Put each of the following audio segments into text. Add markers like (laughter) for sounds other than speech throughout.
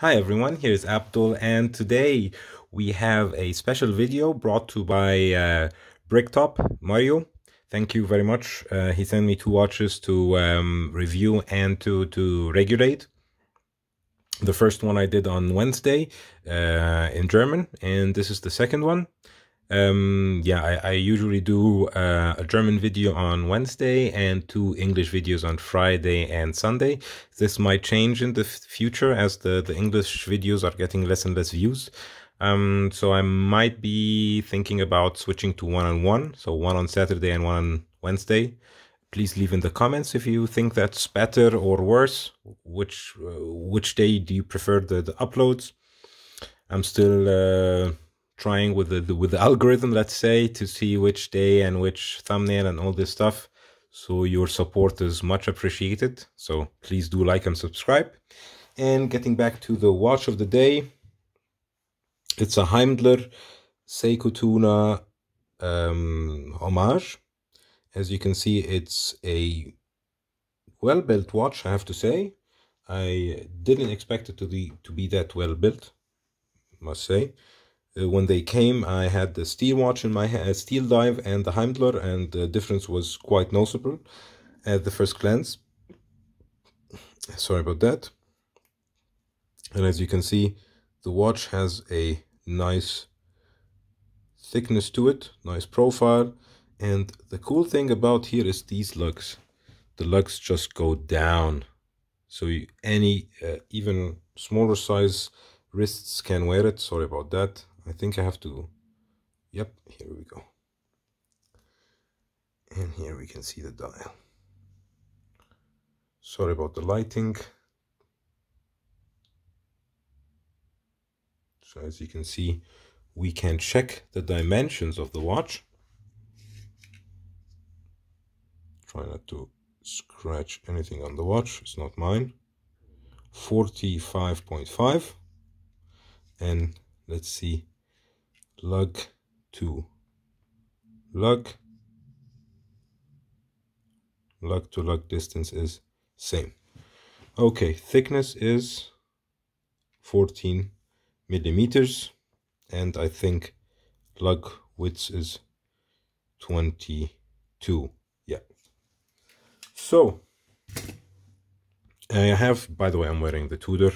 Hi everyone, here's Abdul and today we have a special video brought to by uh, Bricktop Mario. Thank you very much. Uh, he sent me two watches to um, review and to, to regulate. The first one I did on Wednesday uh, in German and this is the second one. Um, yeah, I, I, usually do uh, a German video on Wednesday and two English videos on Friday and Sunday. This might change in the future as the, the English videos are getting less and less views. Um, so I might be thinking about switching to one on one. So one on Saturday and one on Wednesday. Please leave in the comments if you think that's better or worse. Which uh, which day do you prefer the, the uploads? I'm still uh, trying with the, with the algorithm, let's say, to see which day and which thumbnail and all this stuff. So your support is much appreciated. So please do like and subscribe. And getting back to the watch of the day, it's a Heimdallr Seiko Tuna um, homage. As you can see, it's a well-built watch, I have to say. I didn't expect it to be to be that well built, must say. Uh, when they came, I had the steel watch in my hand, steel dive and the Heimdallr, and the difference was quite noticeable at the first glance. Sorry about that. And as you can see, the watch has a nice thickness to it, nice profile. And the cool thing about here is these lugs. The lugs just go down. So you, any, uh, even smaller size wrists can wear it. Sorry about that. I think I have to, yep, here we go. And here we can see the dial. Sorry about the lighting. So as you can see, we can check the dimensions of the watch. Try not to scratch anything on the watch, it's not mine. 45.5 and let's see lug to lug. Lug to lug distance is same. Okay thickness is 14 millimeters and I think lug width is 22 yeah. So I have by the way I'm wearing the Tudor.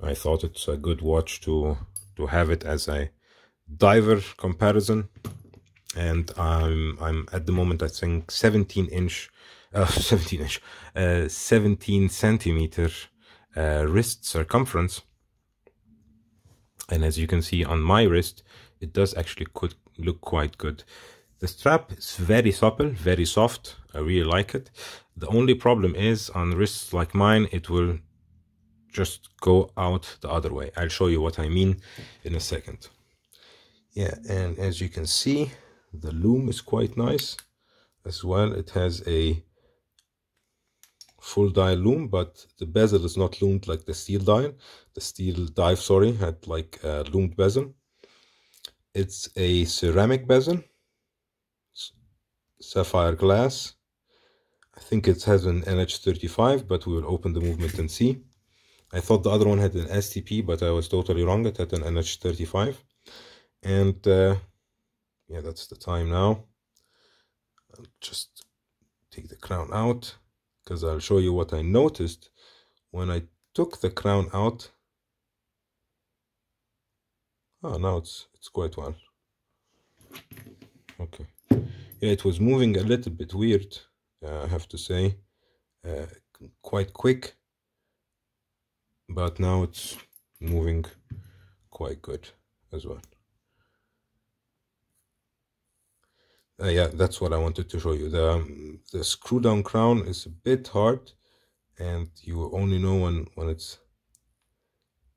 I thought it's a good watch to to have it as a diver comparison. And I'm I'm at the moment I think 17 inch (laughs) uh, 17 inch uh, 17 centimeter uh, wrist circumference. And as you can see on my wrist it does actually could look quite good. The strap is very supple very soft. I really like it. The only problem is on wrists like mine it will just go out the other way. I'll show you what I mean in a second. Yeah, and as you can see, the lume is quite nice as well. It has a full dial lume, but the bezel is not lumed like the steel dial. The steel dive, sorry, had like a lumed bezel. It's a ceramic bezel, sapphire glass. I think it has an NH35, but we will open the movement and see. I thought the other one had an STP, but I was totally wrong. It had an NH35. And uh, yeah, that's the time now. I'll just take the crown out because I'll show you what I noticed when I took the crown out. Oh, now it's it's quite well. Okay. Yeah, it was moving a little bit weird, uh, I have to say. Uh, quite quick but now it's moving quite good as well. Uh, yeah that's what I wanted to show you. The um, the screw down crown is a bit hard and you only know when when it's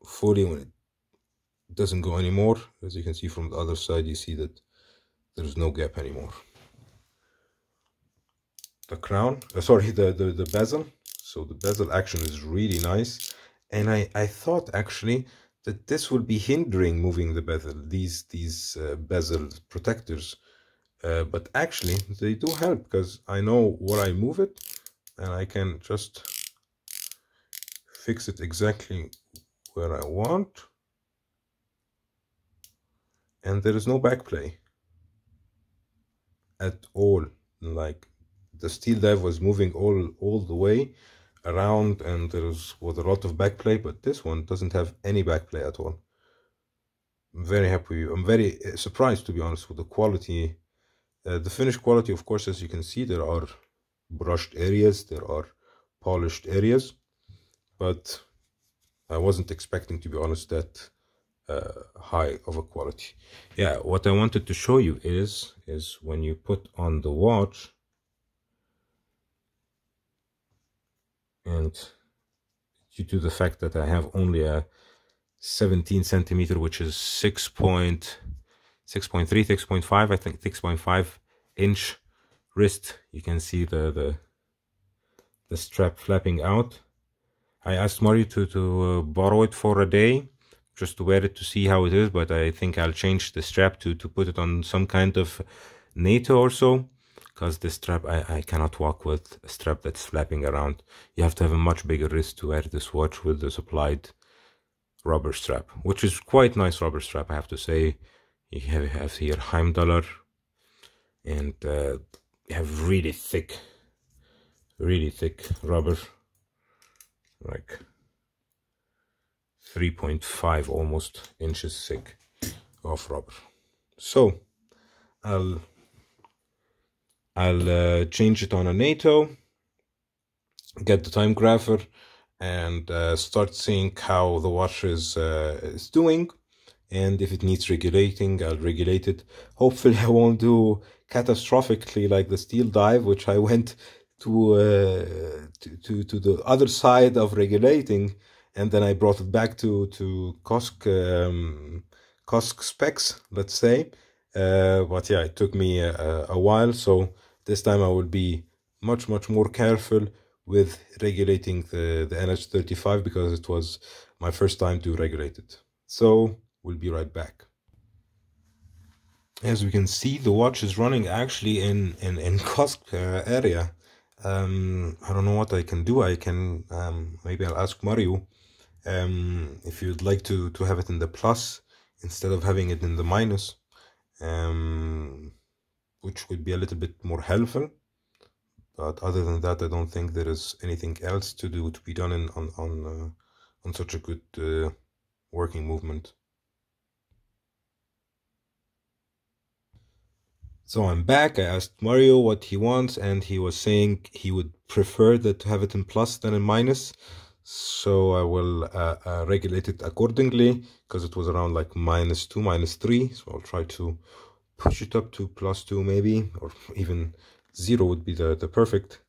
fully when it doesn't go anymore. As you can see from the other side you see that there's no gap anymore. The crown uh, sorry (laughs) the, the the bezel. So the bezel action is really nice and I, I thought actually that this would be hindering moving the bezel, these, these uh, bezel protectors. Uh, but actually they do help because I know where I move it and I can just fix it exactly where I want. And there is no backplay at all. Like the steel dive was moving all all the way around and there was, was a lot of backplay, but this one doesn't have any backplay at all. I'm very happy. I'm very uh, surprised to be honest with the quality. Uh, the finished quality, of course, as you can see, there are brushed areas, there are polished areas, but I wasn't expecting, to be honest, that uh, high of a quality. Yeah, what I wanted to show you is, is when you put on the watch, and due to the fact that I have only a 17 centimeter, which is 6 point, 6.3, 6.5, I think 6.5 inch wrist, you can see the, the, the strap flapping out. I asked Mario to, to uh, borrow it for a day, just to wear it to see how it is, but I think I'll change the strap to, to put it on some kind of NATO or so because this strap I, I cannot walk with a strap that's flapping around. You have to have a much bigger wrist to wear this watch with the supplied rubber strap which is quite nice rubber strap I have to say. You have, have here Heimdallr and uh, you have really thick really thick rubber like 3.5 almost inches thick of rubber. So I'll I'll uh, change it on a NATO, get the time grapher, and uh, start seeing how the watch is, uh, is doing. And if it needs regulating, I'll regulate it. Hopefully, (laughs) I won't do catastrophically like the steel dive, which I went to, uh, to, to, to the other side of regulating, and then I brought it back to to COSC um, COSC specs, let's say. Uh, but yeah, it took me a, a while, so this time I will be much, much more careful with regulating the, the NH35 because it was my first time to regulate it. So we'll be right back. As we can see, the watch is running actually in, in, in COSC uh, area. Um, I don't know what I can do. I can, um, maybe I'll ask Mario um, if you'd like to, to have it in the plus instead of having it in the minus. Um, which would be a little bit more helpful. But other than that i don't think there is anything else to do to be done in, on on uh, on such a good uh, working movement. So i'm back. I asked mario what he wants and he was saying he would prefer that to have it in plus than in minus. So i will uh, uh regulate it accordingly because it was around like minus two minus three. So i'll try to push it up to plus 2 maybe or even 0 would be the, the perfect.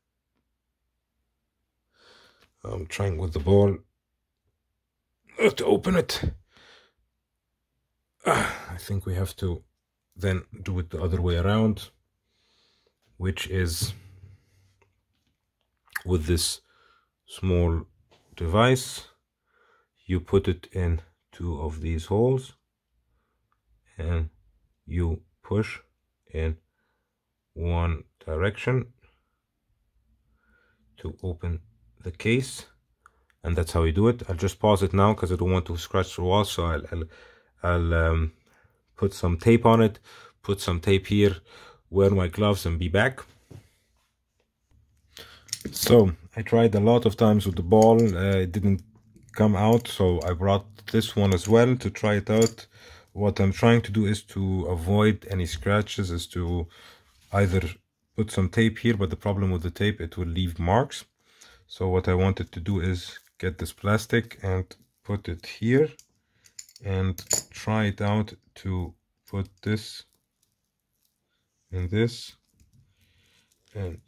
Um, I'm trying with the ball. To open it. Ah, I think we have to then do it the other way around which is with this small device you put it in two of these holes and you push in one direction to open the case and that's how you do it. I'll just pause it now because i don't want to scratch the wall so i'll i'll, I'll um, put some tape on it put some tape here wear my gloves and be back. So i tried a lot of times with the ball. Uh, it didn't come out so i brought this one as well to try it out what I'm trying to do is to avoid any scratches is to either put some tape here but the problem with the tape it will leave marks. So what I wanted to do is get this plastic and put it here and try it out to put this in this. And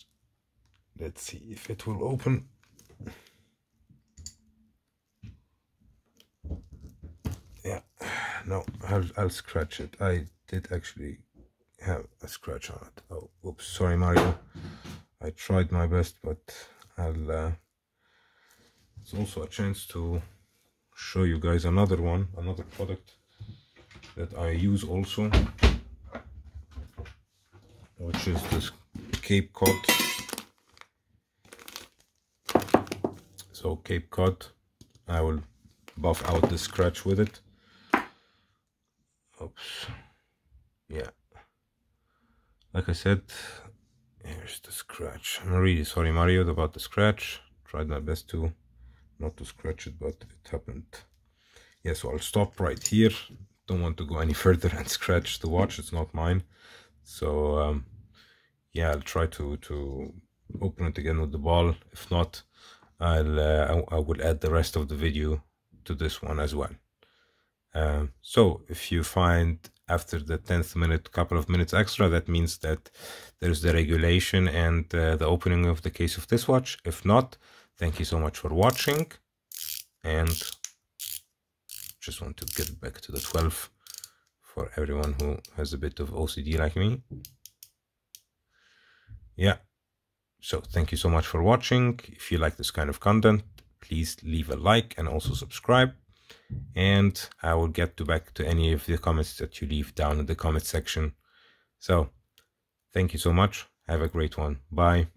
let's see if it will open yeah no I'll, I'll scratch it. I did actually have a scratch on it. Oh oops sorry Mario. I tried my best but I'll uh, it's also a chance to show you guys another one another product that I use also which is this Cape Cod. So Cape Cod I will buff out the scratch with it. Oops. Yeah. Like I said, here's the scratch. I'm really sorry, Mario, about the scratch. Tried my best to not to scratch it, but it happened. Yeah, so I'll stop right here. Don't want to go any (laughs) further and scratch the watch. It's not mine. So, um, yeah, I'll try to, to open it again with the ball. If not, I'll, uh, I, I will add the rest of the video to this one as well. Um, so if you find after the 10th minute couple of minutes extra that means that there's the regulation and uh, the opening of the case of this watch. If not thank you so much for watching and just want to get back to the 12 for everyone who has a bit of OCD like me. Yeah. So thank you so much for watching. If you like this kind of content please leave a like and also subscribe and I will get to back to any of the comments that you leave down in the comment section. So, thank you so much. Have a great one. Bye.